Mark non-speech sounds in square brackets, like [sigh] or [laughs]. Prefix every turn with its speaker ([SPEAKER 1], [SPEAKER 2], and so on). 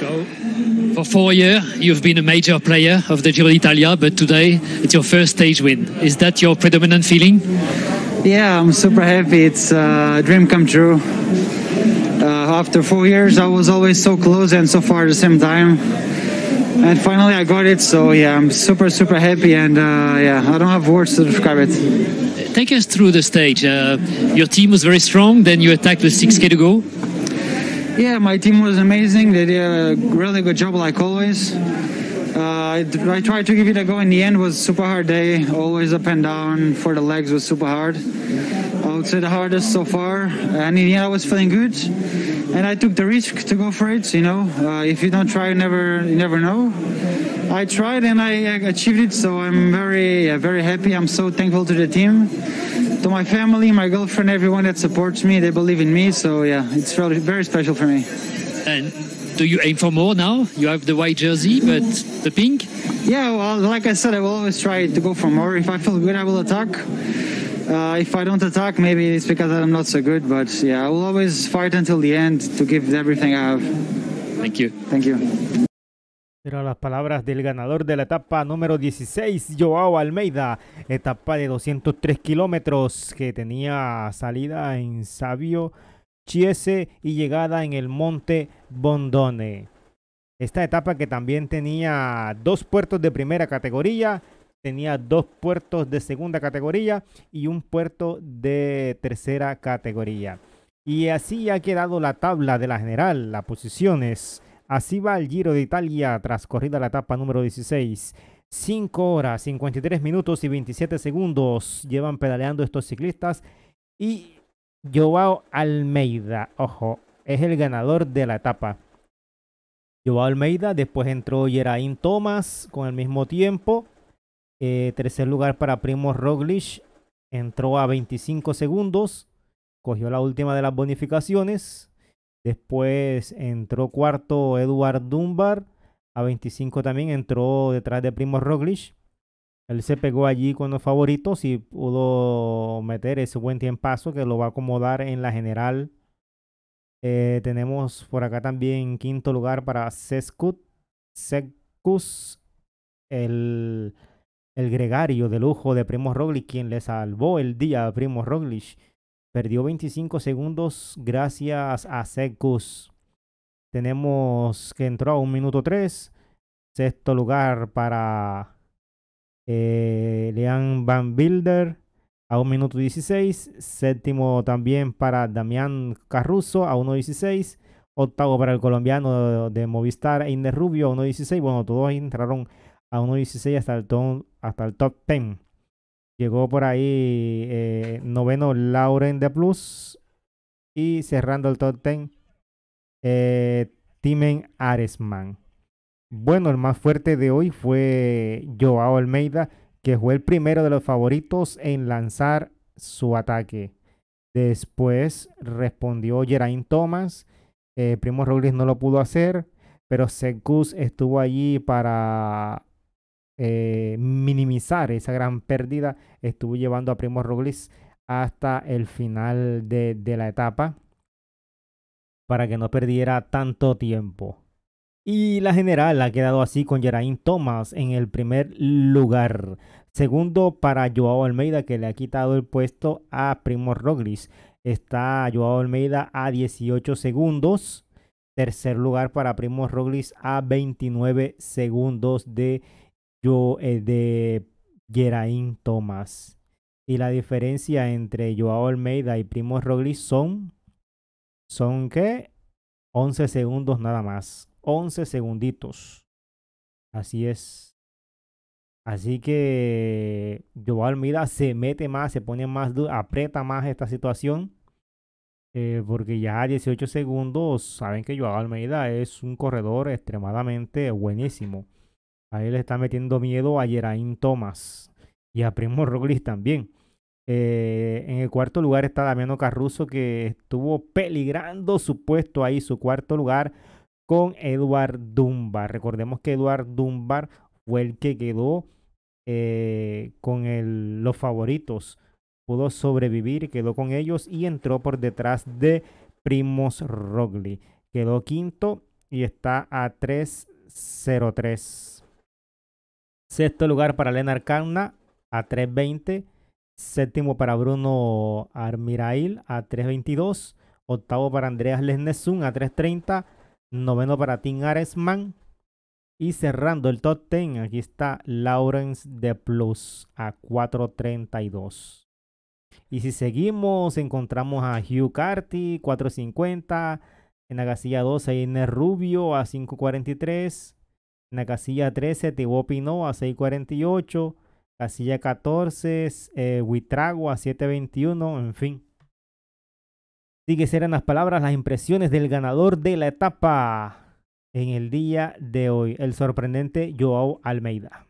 [SPEAKER 1] So, for four years, you've been a major player of the Giro d'Italia, but today it's your first stage win. Is that your predominant feeling?
[SPEAKER 2] Yeah, I'm super happy. It's a dream come true. Uh, after four years, I was always so close and so far at the same time. And finally, I got it. So yeah, I'm super, super happy. And uh, yeah, I don't have words to describe it.
[SPEAKER 1] Take us through the stage. Uh, your team was very strong. Then you attacked with 6k to go.
[SPEAKER 2] Yeah, my team was amazing. They did a really good job, like always. Uh, I, I tried to give it a go. In the end, was super hard day. Always up and down for the legs was super hard. I would say the hardest so far. And in the end, I was feeling good, and I took the risk to go for it. You know, uh, if you don't try, you never, you never know. I tried and I achieved it, so I'm very, uh, very happy. I'm so thankful to the team, to my family, my girlfriend, everyone that supports me. They believe in me, so yeah, it's really very special for me.
[SPEAKER 1] And do you aim for more now? You have the white jersey, but the pink?
[SPEAKER 2] Yeah, well, like I said, I will always try to go for more. If I feel good, I will attack. Uh, if I don't attack, maybe it's because I'm not so good. But yeah, I will always fight until the end to give everything I have.
[SPEAKER 1] Thank you.
[SPEAKER 2] Thank you.
[SPEAKER 3] Eran las palabras del ganador de la etapa número 16, Joao Almeida, etapa de 203 kilómetros que tenía salida en Sabio Chiese y llegada en el Monte Bondone. Esta etapa que también tenía dos puertos de primera categoría, tenía dos puertos de segunda categoría y un puerto de tercera categoría. Y así ha quedado la tabla de la general, las posiciones. Así va el Giro de Italia tras corrida la etapa número 16. 5 horas, 53 minutos y 27 segundos llevan pedaleando estos ciclistas. Y Joao Almeida, ojo, es el ganador de la etapa. Joao Almeida, después entró Geraint Thomas con el mismo tiempo. Eh, tercer lugar para Primo Roglic, entró a 25 segundos. Cogió la última de las bonificaciones. Después entró cuarto Eduard Dunbar. A 25 también entró detrás de Primo Roglic. Él se pegó allí con los favoritos y pudo meter ese buen tiempazo que lo va a acomodar en la general. Eh, tenemos por acá también quinto lugar para Seskut, Sekus, el, el gregario de lujo de Primo Roglic, quien le salvó el día a Primo Roglic. Perdió 25 segundos gracias a Sekus. Tenemos que entró a un minuto 3. Sexto lugar para eh, Leon Van Bilder a un minuto 16. Séptimo también para Damián Carruso a 1.16. Octavo para el colombiano de, Movistar, Inde Rubio a 1.16. Bueno, todos entraron a 1.16 hasta el, hasta el top 10. Llegó por ahí eh, noveno Lauren de Plus. Y cerrando el top 10, eh, Timen Aresman. Bueno, el más fuerte de hoy fue Joao Almeida, que fue el primero de los favoritos en lanzar su ataque. Después respondió Geraint Thomas. Eh, Primo Roglic no lo pudo hacer, pero Segus estuvo allí para eh, minimizar esa gran pérdida. Estuvo llevando a Primo Roglic hasta el final de, la etapa para que no perdiera tanto tiempo. Y la general ha quedado así con Geraint Thomas en el primer lugar. Segundo para Joao Almeida que le ha quitado el puesto a Primo Roglic. Está Joao Almeida a 18 segundos. Tercer lugar para Primo Roglic a 29 segundos de, yo, eh, de Geraint Thomas. Y la diferencia entre Joao Almeida y Primo Roglic son... ¿Son qué? 11 segundos nada más. 11 segunditos. Así es. Así que Joao Almeida se mete más, se pone más, aprieta más esta situación. Eh, porque ya a 18 segundos saben que Joao Almeida es un corredor extremadamente buenísimo. Ahí le está metiendo miedo a Geraint Thomas y a Primo [laughs] Roglic también. Eh, en el cuarto lugar está Damiano Carruso que estuvo peligrando su puesto ahí, su cuarto lugar con Eduard Dunbar. Recordemos que Eduard Dunbar fue el que quedó eh, con los favoritos. Pudo sobrevivir, quedó con ellos y entró por detrás de Primos Rogli. Quedó quinto y está a 3.03. Sexto lugar para Leonard Carna a 3.20. Séptimo para Bruno Armirail a 3.22. Octavo para Andreas Lesnesun a 3.30. Noveno para Tim Aresman. Y cerrando el top 10, aquí está Lawrence de Plus a 4.32. Y si seguimos, encontramos a Hugh Carty, 4.50. En la casilla 12, Inés Rubio a 5.43. En la casilla 13, Thibaut Pinot a 6.48. Casilla 14, eh, Huitrago a 7.21. En fin. Así que serán las palabras, las impresiones del ganador de la etapa en el día de hoy, el sorprendente Joao Almeida.